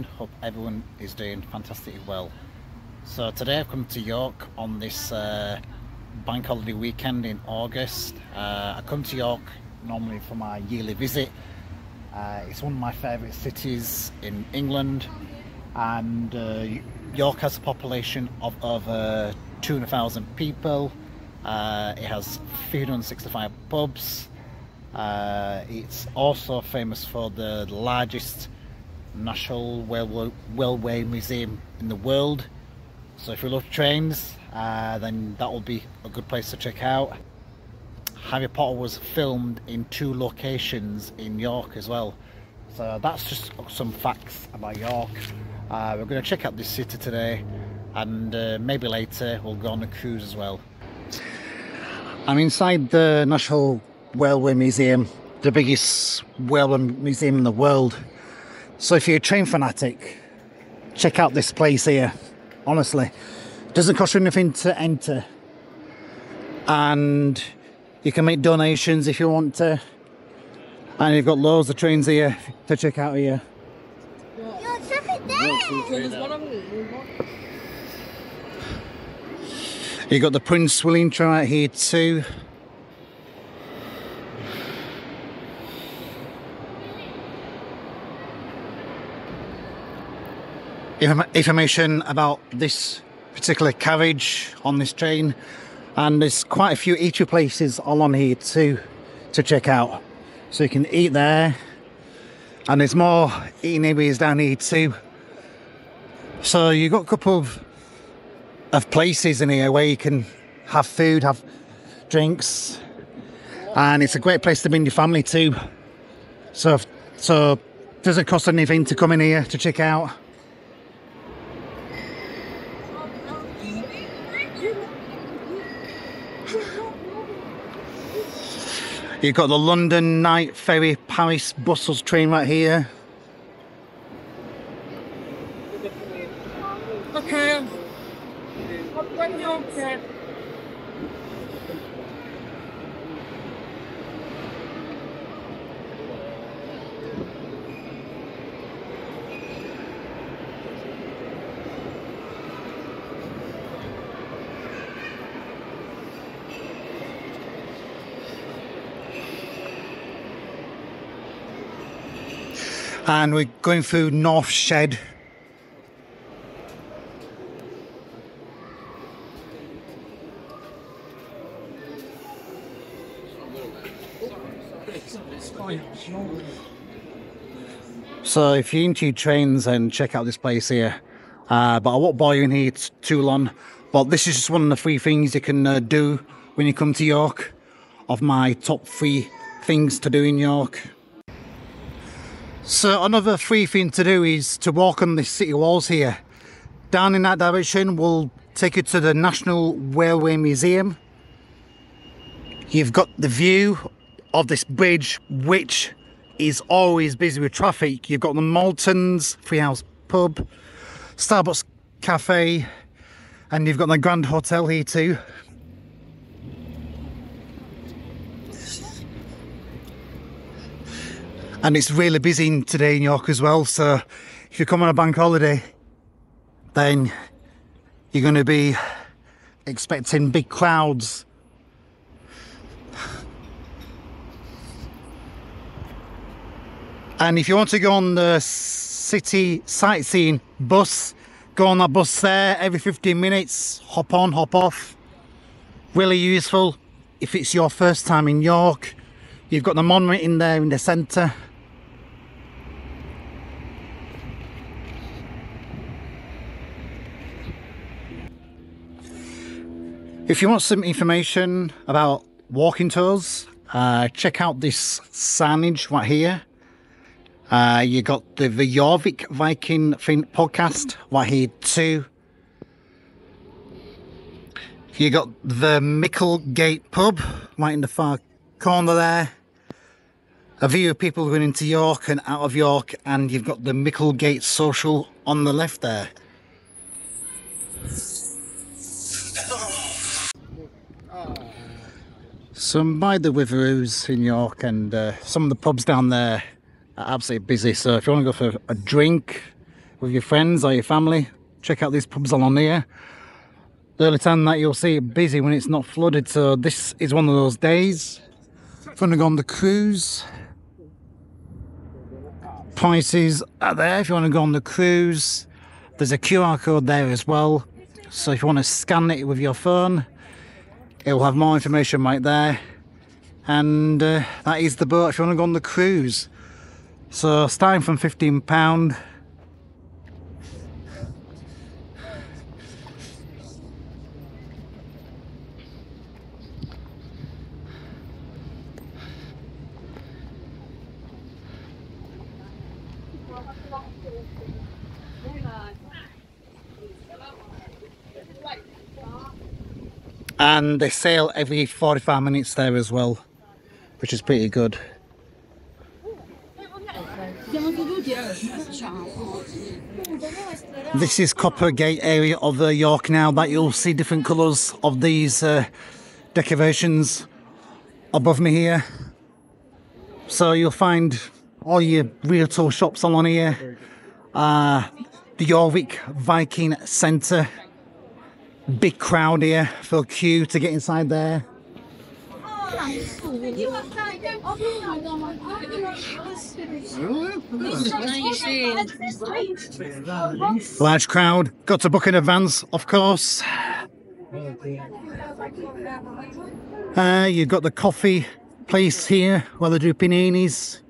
Hope everyone is doing fantastically well. So today I've come to York on this uh, bank holiday weekend in August. Uh, I come to York normally for my yearly visit. Uh, it's one of my favourite cities in England and uh, York has a population of over 200,000 people. Uh, it has 365 pubs. Uh, it's also famous for the largest National Railway, Museum in the world. So if you love trains, uh, then that will be a good place to check out. Harry Potter was filmed in two locations in York as well. So that's just some facts about York. Uh, we're going to check out this city today and uh, maybe later we'll go on a cruise as well. I'm inside the National Railway Museum, the biggest railway museum in the world. So if you're a train fanatic, check out this place here. Honestly, it doesn't cost you anything to enter, and you can make donations if you want to. And you've got loads of trains here to check out here. You've got the Prince William train right here too. Information about this particular carriage on this train and there's quite a few eatery places all on here too to check out. So you can eat there and there's more eating areas down here too. So you've got a couple of, of places in here where you can have food have drinks and it's a great place to bring your family too so so doesn't cost anything to come in here to check out You've got the London Night Ferry Paris Brussels train right here. And we're going through North Shed. So if you're into trains then check out this place here. Uh, but I won't bore you in here too long. But this is just one of the three things you can uh, do when you come to York. Of my top three things to do in York. So another free thing to do is to walk on the city walls here. Down in that direction will take you to the National Railway Museum. You've got the view of this bridge which is always busy with traffic. You've got the Maltons Treehouse Pub, Starbucks Cafe and you've got the Grand Hotel here too. And it's really busy today in York as well so if you come on a bank holiday then you're going to be expecting big crowds. And if you want to go on the city sightseeing bus go on that bus there every 15 minutes. Hop on hop off. Really useful if it's your first time in York. You've got the monument in there in the centre If you want some information about walking tours, uh, check out this signage right here. Uh, you got the, the Jorvik Viking thing podcast right here too. You got the Micklegate pub right in the far corner there. A view of people going into York and out of York, and you've got the Micklegate social on the left there. So I'm by the Witheroos in York and uh, some of the pubs down there are absolutely busy. So if you want to go for a drink, with your friends or your family. Check out these pubs along here. The only time that you'll see it busy when it's not flooded. So this is one of those days. If you want to go on the cruise, prices are there. If you want to go on the cruise, there's a QR code there as well. So if you want to scan it with your phone, it will have more information right there. And uh, that is the boat if you want to go on the cruise. So starting from £15 and they sail every 45 minutes there as well which is pretty good. This is Coppergate area of uh, York now that you'll see different colours of these uh, decorations above me here. So you'll find all your retail shops along here. Uh, the Jorvik Viking Centre big crowd here for a queue to get inside there. Large crowd, got to book in advance, of course. Uh, you've got the coffee place here where they do paninis,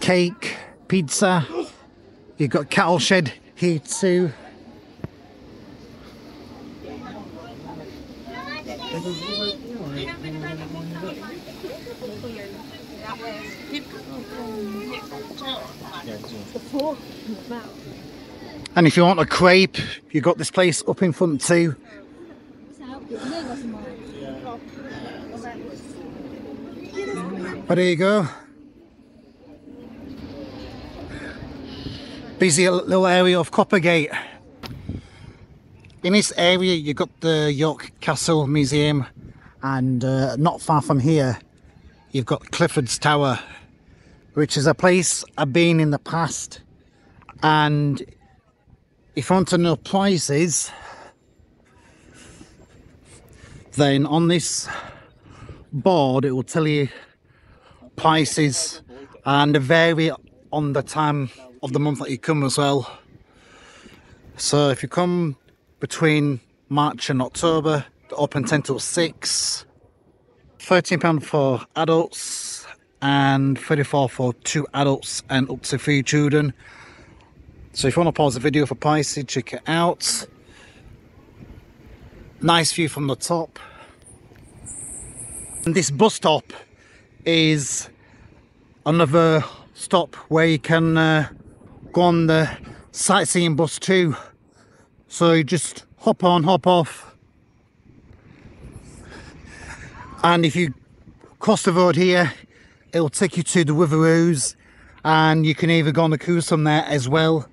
cake, pizza. You've got cattle shed here too. And if you want a crepe, you've got this place up in front too. But there you go. Busy little area of Coppergate. In this area you've got the York Castle Museum and uh, not far from here you've got Clifford's Tower which is a place I've been in the past and if you want to know prices then on this board it will tell you prices and vary on the time of the month that you come as well. So if you come between March and October open 10 till 6 £13 for adults and 34 for two adults and up to three children so if you want to pause the video for pricing check it out. Nice view from the top. And this bus stop is another stop where you can uh, go on the sightseeing bus too. So you just hop on hop off. And if you cross the road here it'll take you to the Witheroos and you can either go on the cruise from there as well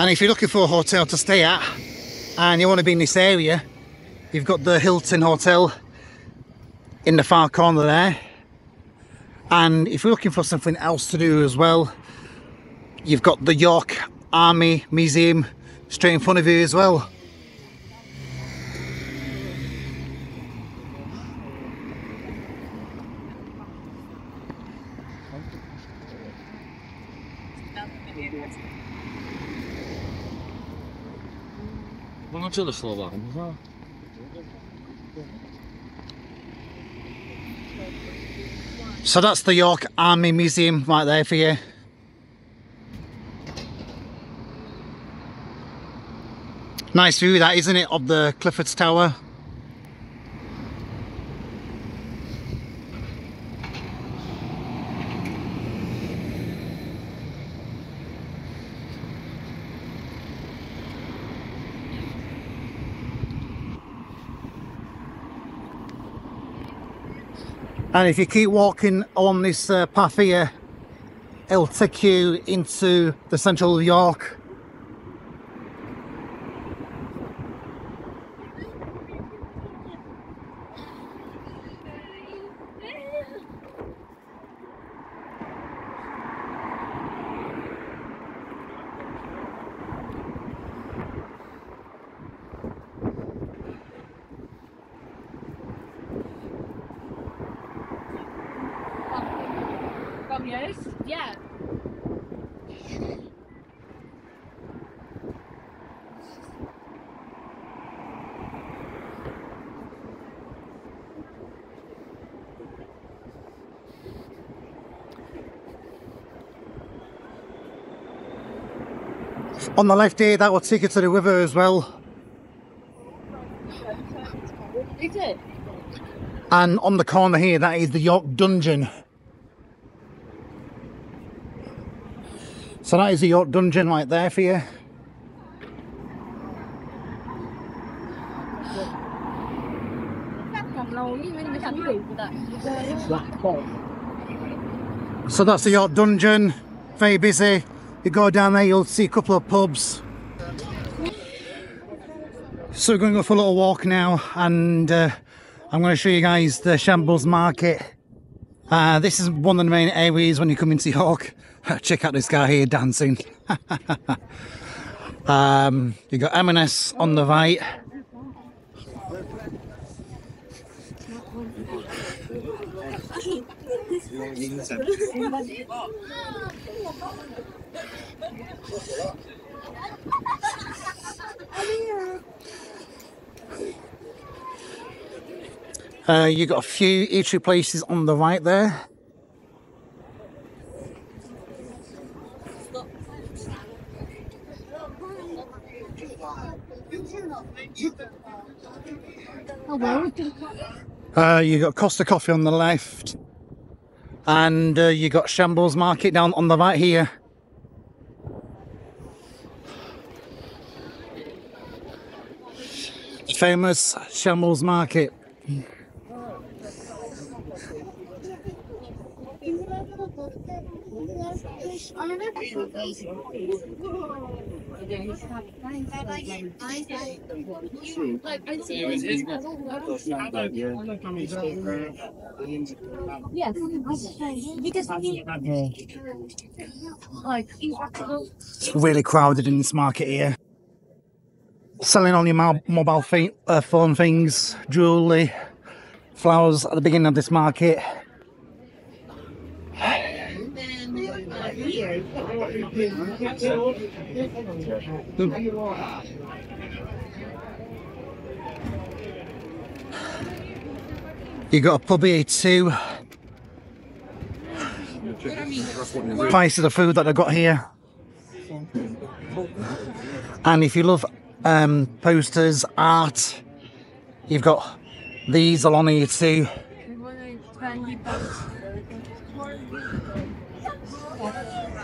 and if you're looking for a hotel to stay at and you want to be in this area you've got the Hilton Hotel in the far corner there and if you're looking for something else to do as well you've got the York Army Museum straight in front of you as well. So that's the York Army Museum right there for you. Nice view that isn't it of the Clifford's Tower. And if you keep walking along this uh, path here, it'll take you into the central York Five years? Yeah. On the left here, that will take you to the river as well. And on the corner here, that is the York Dungeon. So that is the York Dungeon right there for you. So that's the York Dungeon. Very busy. You go down there, you'll see a couple of pubs. So we're going to go for a little walk now, and uh, I'm going to show you guys the Shambles Market. Uh, this is one of the main areas when you come into York. Check out this guy here dancing. um, you got M&S on the right. Uh, you got a few eatery places on the right there. Uh, you got Costa Coffee on the left, and uh, you got Shambles Market down on the right here. Famous Shambles Market. Yes. It's really crowded in this market here. Selling all your mo- mobile thi- uh, phone things, jewellery, flowers at the beginning of this market. You got a pub here too. Price of the food that I've got here. And if you love um, posters, art, you've got these along here too.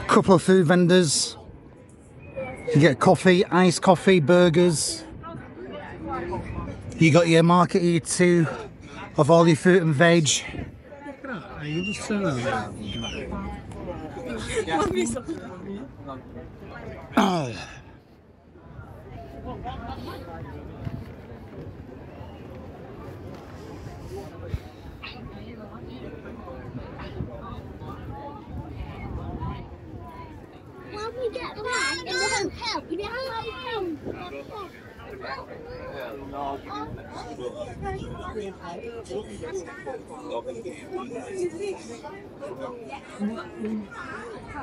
Couple of food vendors. You get coffee, iced coffee, burgers. You got your market here too of all your fruit and veg. The.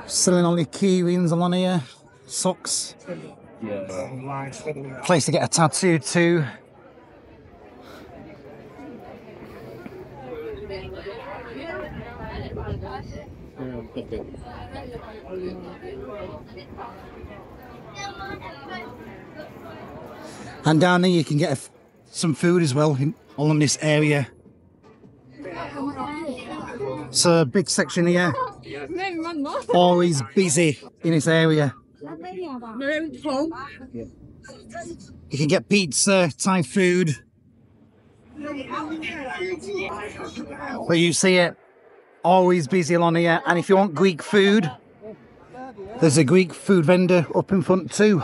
Selling all key rings along here, socks. Place to get a tattoo too. And down there you can get some food as well in, all in this area. It's a big section here. Always busy in this area. You can get pizza, Thai food. But you see it, always busy along here. And if you want Greek food, there's a Greek food vendor up in front too.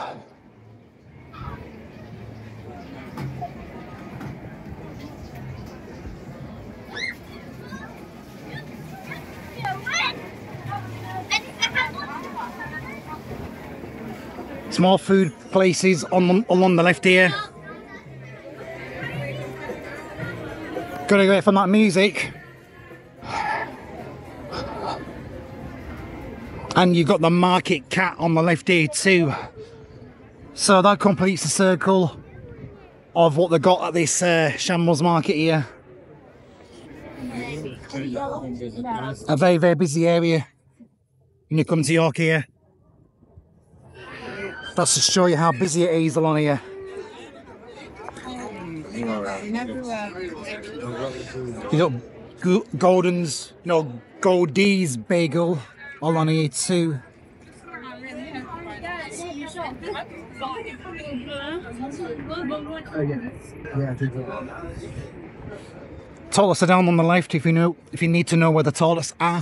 Small food places on along the left here. Gotta go from that music. And you've got the market cat on the left here too. So that completes the circle of what they got at this uh, Shambles market here. A very, very busy area when you come to York here. That's to show you how busy it is along here. You got Go- Golden's, no, Goldie's Bagel all on here too. Toilets are down on the left if you know if you need to know where the toilets are.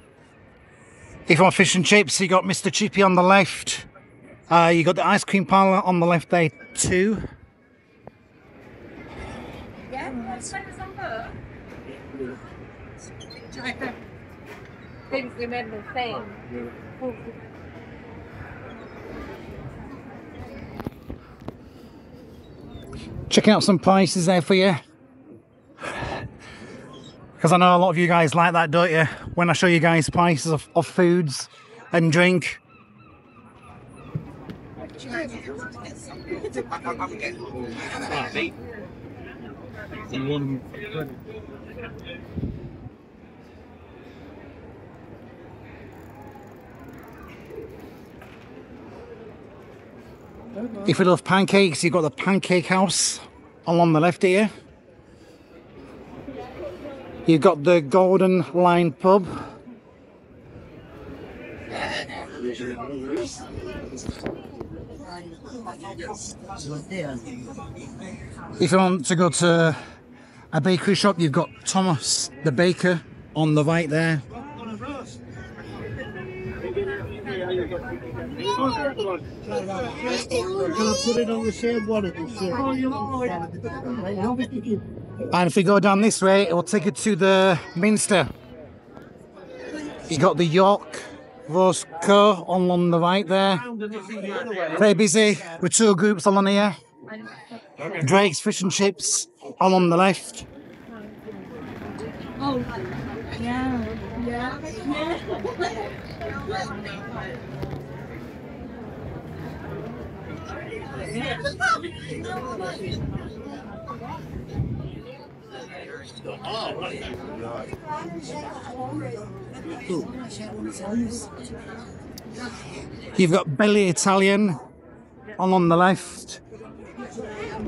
If you want fish and chips, you got Mr. Chippy on the left. Uh, you got the ice cream parlour on the left there too. Checking out some prices there for you. Because I know a lot of you guys like that, don't you? When I show you guys prices of, of foods and drink. If you love pancakes, you've got the Pancake House along the left here. You've got the Golden Lion Pub. If you want to go to a bakery shop, you've got Thomas the Baker on the right there. And if you go down this way, it will take you to the Minster. You got the York Rose Co on, on the right there. Very busy with two groups along here. Drake's Fish and Chips on the left. Oh, You've got Bella Italian on on the left.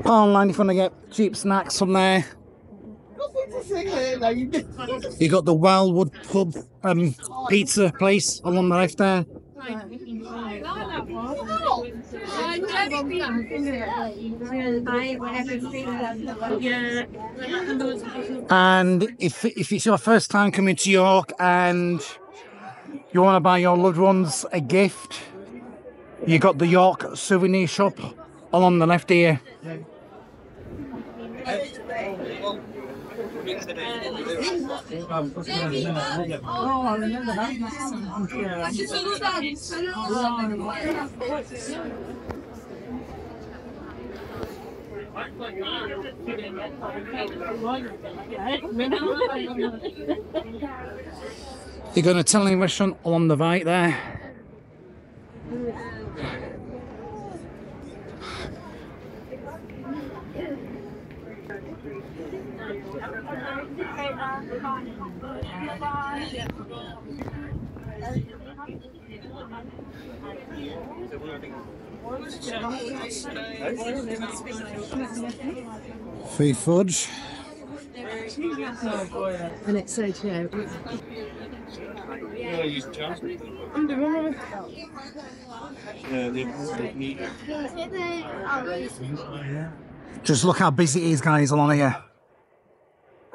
Poundland if you want to get cheap snacks from there. You got the Wildwood Pub um, pizza place along the left there. And if if it's your first time coming to York and you want to buy your loved ones a gift, you got the York souvenir shop along the left here. You got an Italian restaurant along the right there. Free fudge. And it's so cheap. Just look how busy it is, guys, along here.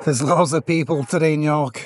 There's loads of people today in York.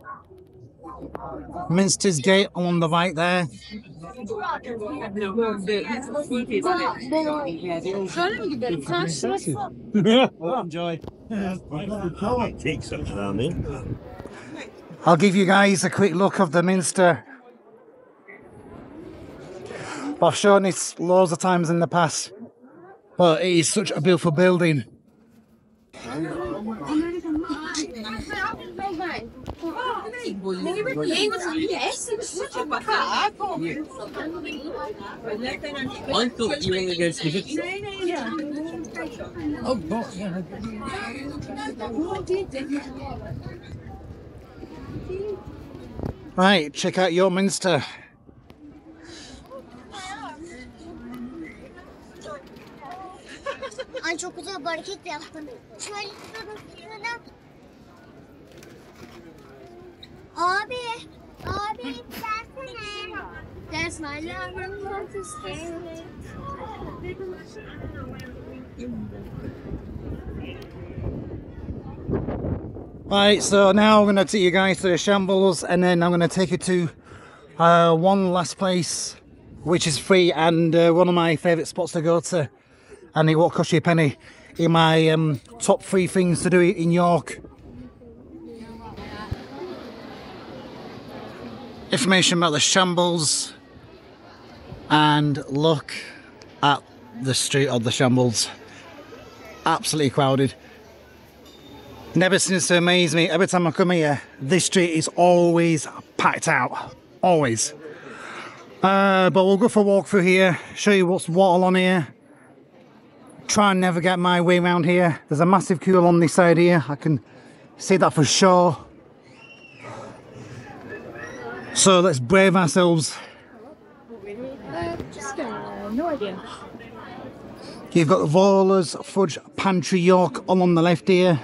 Minster's Gate along the right there. Enjoy. on me. I'll give you guys a quick look of the Minster. I've shown this loads of times in the past, but it is such a beautiful building. I thought you were going to go to the Right, check out your Minster. Ay çok güzel bir hareket yaptın. Şöyle şuradan şuradan. Abi, abi gelsene. That's my love. Right, so now I'm going to take you guys to the shambles and then I'm going to take you to uh, one last place which is free and uh, one of my favourite spots to go to and it won't cost you a penny in my um, top three things to do in York. Information about the shambles and look at the street of the shambles. Absolutely crowded. Never seems to amaze me. Every time I come here, this street is always packed out. Always. Uh, but we'll go for a walk through here, show you what's what on here. Try and navigate my way around here. There's a massive queue along this side here. I can see that for sure. So let's brave ourselves. No idea. You've got the Vorlers Fudge Pantry York all on the left here.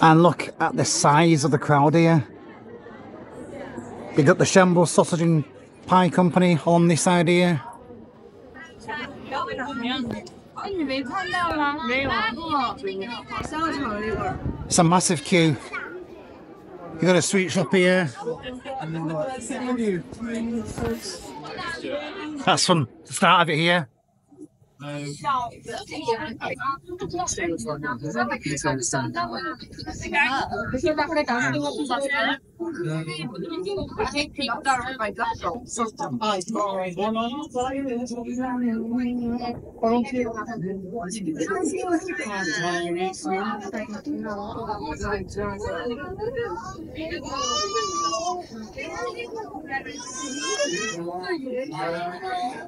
And look at the size of the crowd here. You've got the Shambles Sausage and Pie Company on this side here. It's a massive queue. You've got a sweet shop here. That's from the start of it here.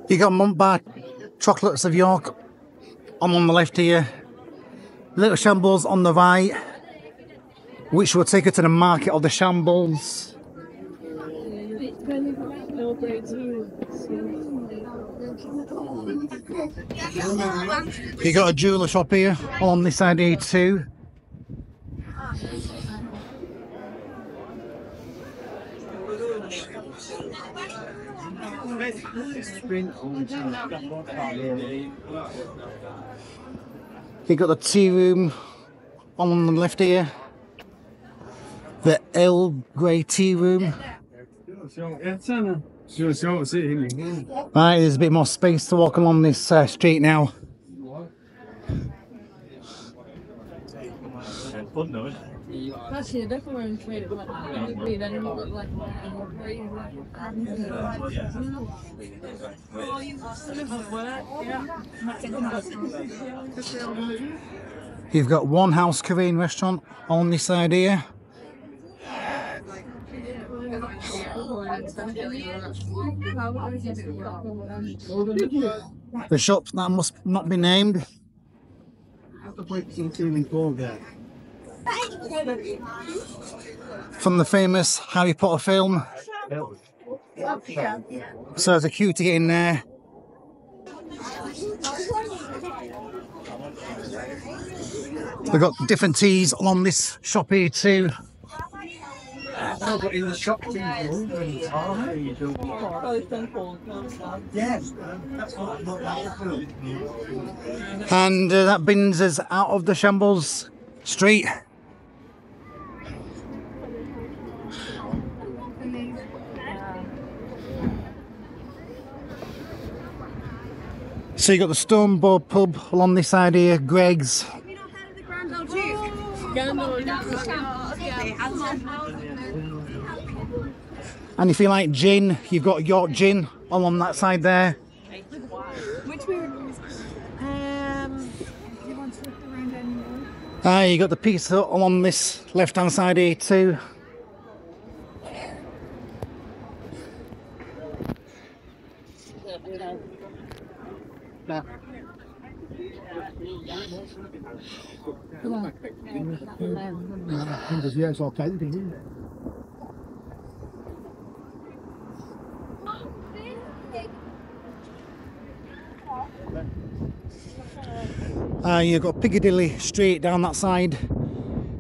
You got Montbar Chocolates of York. I'm on the left here. Little Shambles on the right, which will take you to the market of the Shambles. You got a jeweler shop here on this side here too. You got the tea room on the left here. The Earl Grey tea room. Right, there's a bit more space to walk along this uh, street now. Actually, that's where I'm afraid of what we then look like. You've got one house Korean restaurant on this side here. The shop that must not be named. From the famous Harry Potter film. So there's a queue to get in there. They've got different teas on this shop here too. And uh, that brings us out of the Shambles Street. So you got the Stoneboard pub along this side here, Greggs. And if you like gin, you've got York gin along that side there. Which way Um, you want to look around anymore? Ah, you got the pizza along this left hand side here too. Uh, you've got Piccadilly Street down that side.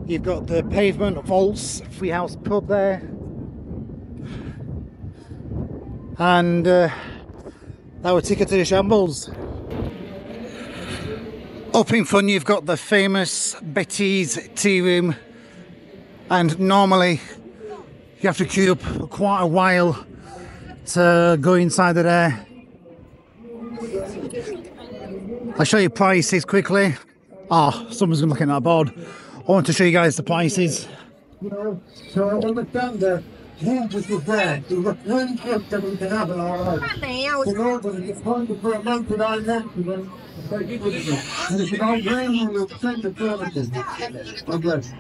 You've got the pavement vaults, Free House pub there. And uh, that would take you to the shambles. Up in front you've got the famous Betty's tea room and normally you have to queue up for quite a while to go inside of there. I'll show you prices quickly. Oh, someone's looking at a board. I want to show you guys the prices. So I understand that Jesus was there. There was one gift that we can have in our life. The Lord was appointed for a month and I months and then they give it to me. And if you don't we'll send the promises. God bless.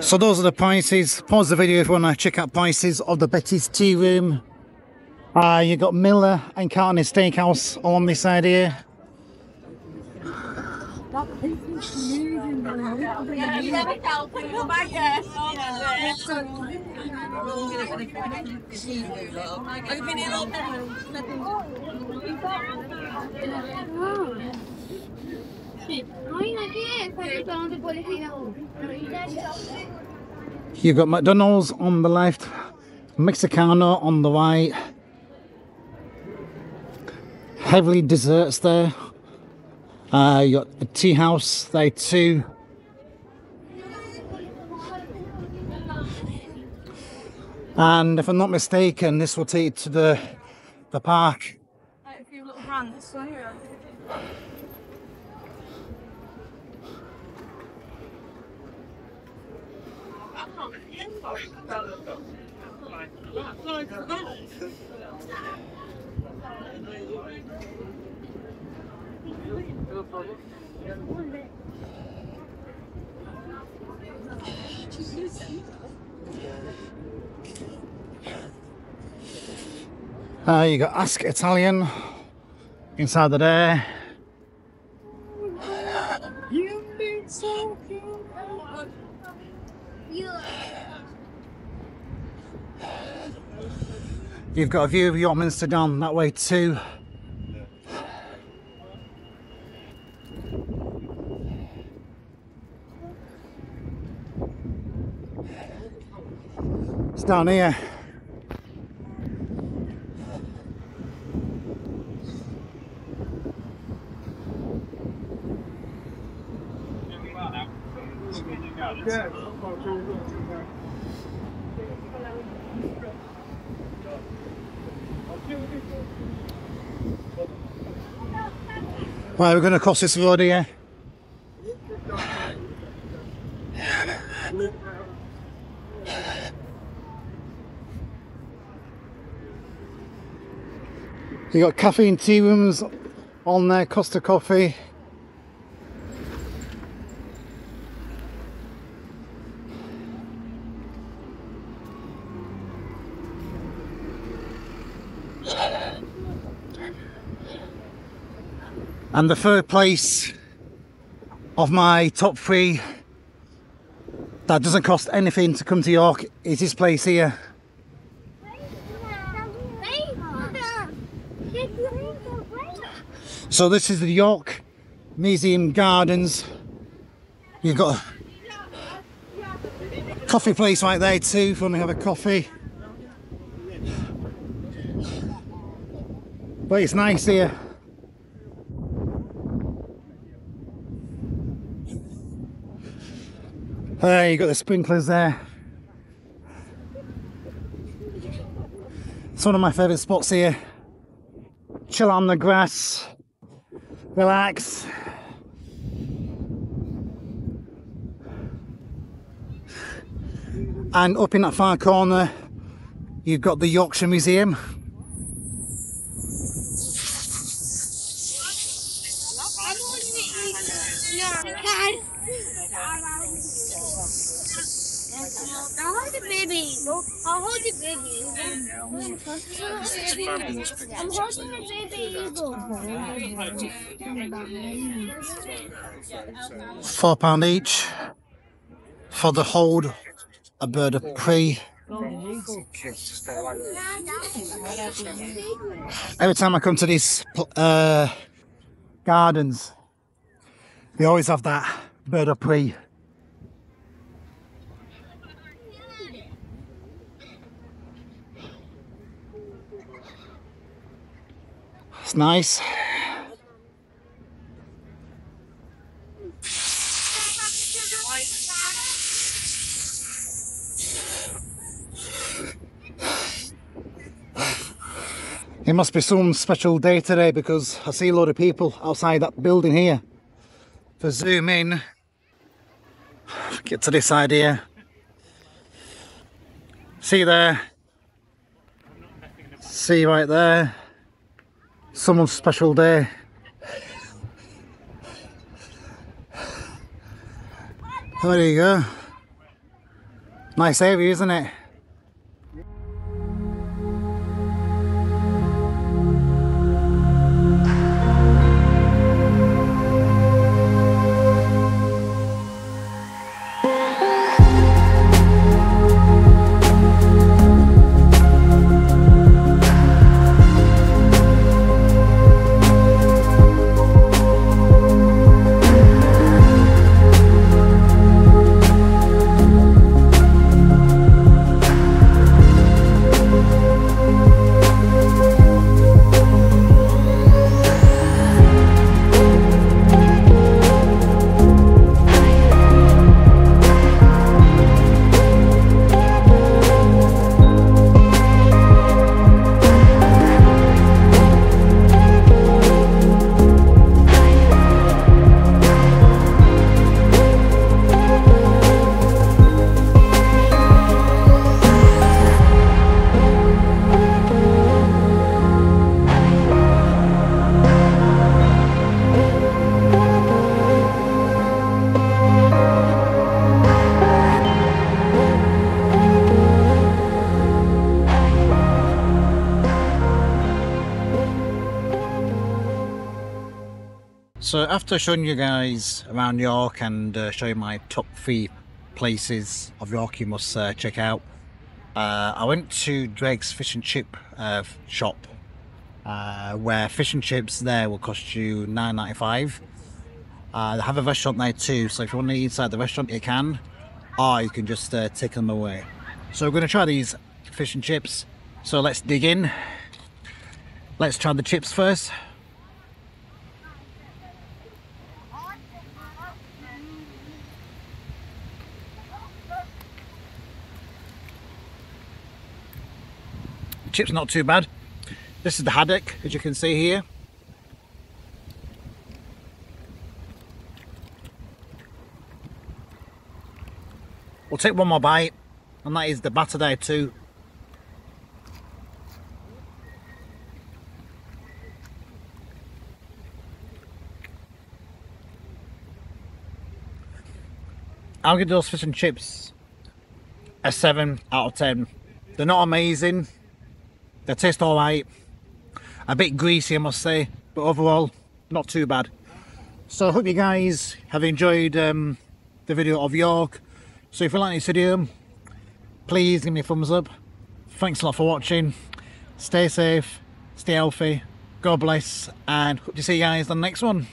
So those are the prices. Pause the video if you want to check out prices of the Betty's Tea Room. Uh, you got Miller and Carter Steakhouse on this side here. Ay, aquí, ¿para dónde puedes ir You've got McDonald's on the left, Mexicano on the right. Heavenly Desserts there. Uh, you got a tea house there too. And if I'm not mistaken, this will take you to the the park. Like a few little brands. So here. Uh, you got Ask Italian inside. You look so You've got a view of Yorkminster down that way too. Down here. Right, we're going to cross this road here. You got caffeine tea rooms on there, Costa Coffee. And the third place of my top three that doesn't cost anything to come to York is this place here. So this is the York Museum Gardens. You've got a coffee place right there too if you want to have a coffee. But it's nice here. There you got the sprinklers there. It's one of my favourite spots here. Chill on the grass, relax. And up in that far corner, you've got the Yorkshire Museum. I'll hold the baby. I'll hold the baby. I'm holding the baby eagle. Four pound each for the hold a bird of prey. Every time I come to these uh, gardens, they always have that bird of prey. It's nice. It must be some special day today because I see a lot of people outside that building here. If I zoom in, get to this side here. See there? See right there? Someone's special day. Oh, there you go. Nice area, isn't it? So after showing you guys around York and uh, showing my top three places of York you must uh, check out, uh, I went to Drake's fish and chip uh, shop uh, where fish and chips there will cost you nine ninety five. Uh, they have a restaurant there too, so if you want to eat inside the restaurant you can, or you can just take them away. So we're going to try these fish and chips. So let's dig in. Let's try the chips first. Chips not too bad. This is the haddock, as you can see here. We'll take one more bite, and that is the batter there too. I'll give those fish and chips a 7 out of 10. They're not amazing, they taste alright. A bit greasy I must say, but overall not too bad. So I hope you guys have enjoyed um, the video of York. So if you like this video, please give me a thumbs up. Thanks a lot for watching. Stay safe, stay healthy, God bless, and hope to see you guys on the next one.